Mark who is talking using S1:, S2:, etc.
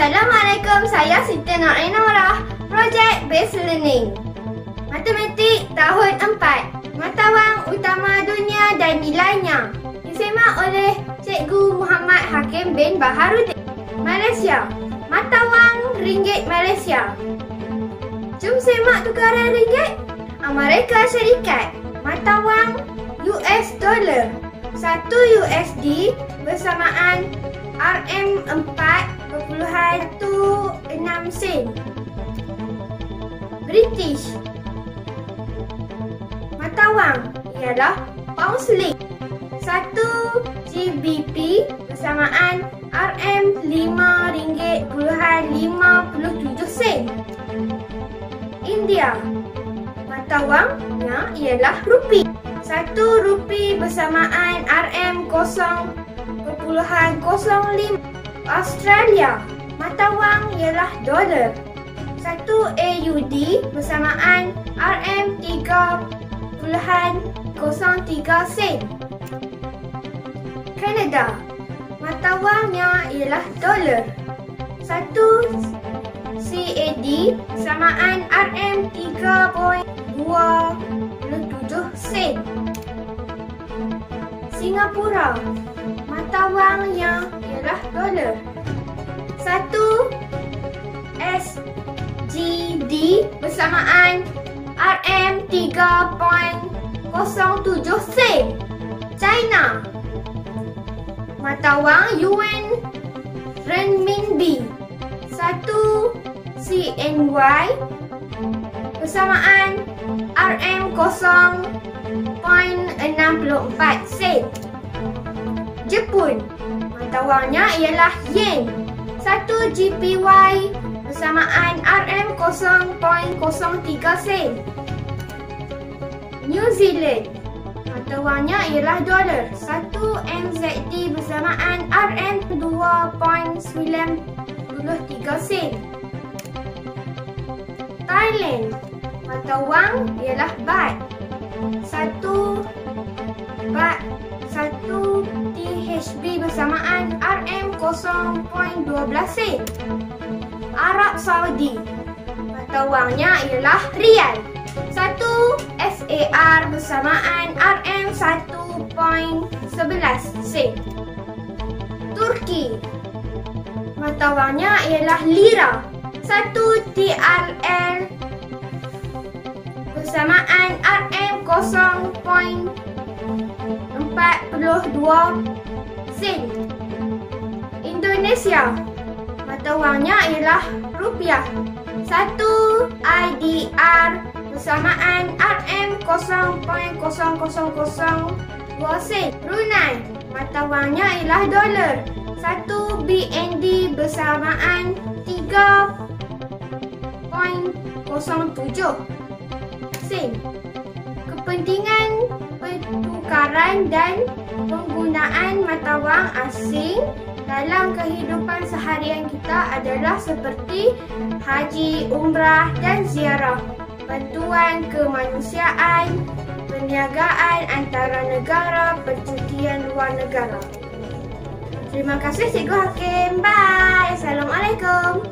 S1: Assalamualaikum, saya Siti Norin Norah, Projek Based Learning. Matematik tahun 4, mata wang utama dunia dan nilainya. Disemak oleh Cikgu Muhammad Hakim bin Baharudin. Malaysia, mata wang ringgit Malaysia. Jom semak tukaran ringgit. Amerika Syarikat, mata wang US dollar. 1 USD bersamaan RM4.16 sen. British Mata wang ialah pound sterling. 1 GBP bersamaan RM5.57 sen. India Mata wangnya ialah rupi. Satu rupi bersamaan RM0.05 Australia. Mata wang ialah dolar. Satu AUD bersamaan RM3.03 sen. Canada Mata wangnya ialah dolar. Satu CAD bersamaan RM3.27 sen. Singapura. Mata wangnya ialah dolar. Satu SGD bersamaan RM3.07 sen. China. Mata wang Yuan Renminbi. Satu CNY bersamaan RM0 0.64 sen. Jepun. Mata wangnya ialah yen. 1 GPY bersamaan RM0.03 sen. New Zealand. Mata wangnya ialah dolar. 1 NZD bersamaan RM2.93 sen. Thailand. Mata wang ialah baht satu bat satu THB bersamaan RM0.12 sen. Arab Saudi. Mata wangnya ialah rial. Satu SAR bersamaan RM1.11 sen. Turki. Mata wangnya ialah lira. Satu TRL bersamaan RM0.42 sen. Indonesia. Mata wangnya ialah rupiah. Satu IDR bersamaan RM0.0002 sen. Brunei. Mata wangnya ialah dolar. Satu BND bersamaan 3.07 sen. Kepentingan pertukaran dan penggunaan mata wang asing dalam kehidupan seharian kita adalah seperti haji, umrah dan ziarah, bantuan kemanusiaan, perniagaan antara negara, percutian luar negara. Terima kasih Cikgu Hakim. Bye. Assalamualaikum.